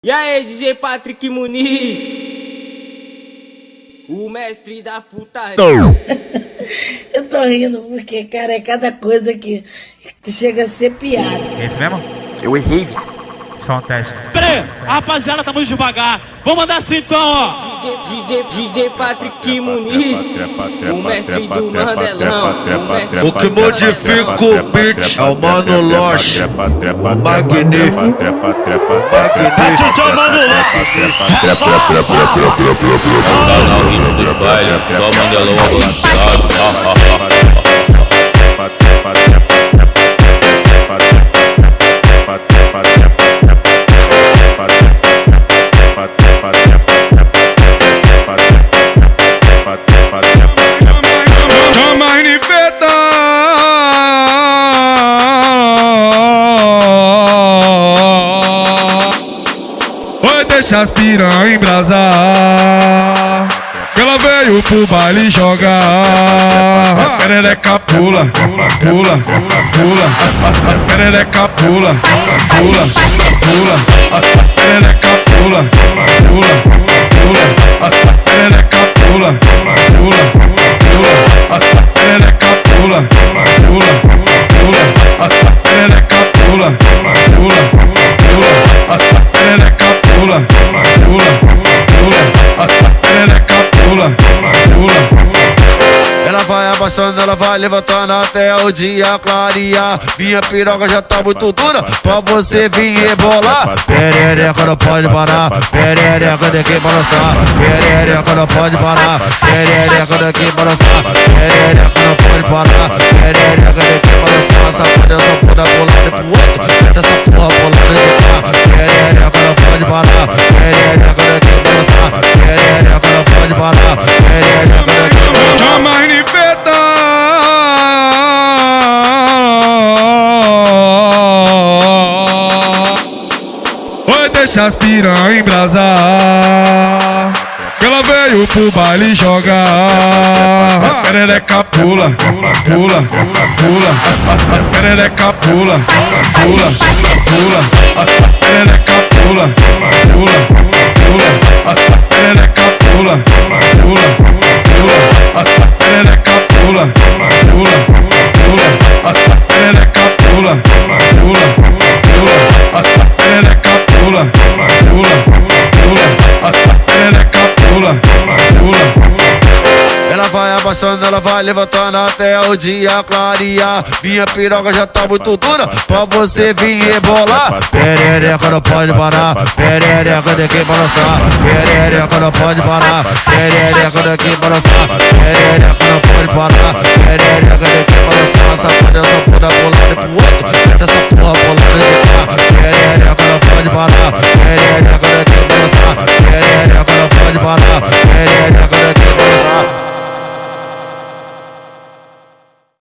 E aí, DJ Patrick Muniz? O mestre da putaria. Eu tô rindo porque, cara, é cada coisa que, que chega a ser piada. É esse mesmo? Eu errei. Só um teste. Peraí, rapaziada tá muito devagar. Vamos mandar assim então, ó. DJ, DJ, DJ Patrick Muniz. O mestre do Mandelão. O mestre O que modifica o beat é o Mano Loche, o Magnífico, Magnífico. Tá na ritmo dos bailes, só Mandelão avançado. Deixa as piranha embrasar. Ela veio pro baile jogar. As perereca pula, pula, pula. As, as, as perereca pula, pula, pula. As, as perereca pula, pula, pula Abaixando, ela vai levantando até o dia clarear. Minha piroca já tá muito dura pra você vir rebolar. Perereca não pode parar, perereca tem que balançar. Perereca não pode parar, perereca tem que balançar. Perereca não pode parar, perereca tem que Oi, deixa as piranha embrasar. Ela veio pro baile jogar. As perereca pula, pula, pula. As, as, as perereca pula, pula, pula. As, as perereca pula, pula, pula. As, as pula, pula As, as perereca pula, pula Ela vai abaixando, ela vai levantando até o dia clarear. Minha piroca já tá muito dura pra você vir rebolar. Perereca não pode parar, perereca tem que balançar. Perereca não pode parar, perereca tem que balançar. Perereca não pode parar, perereca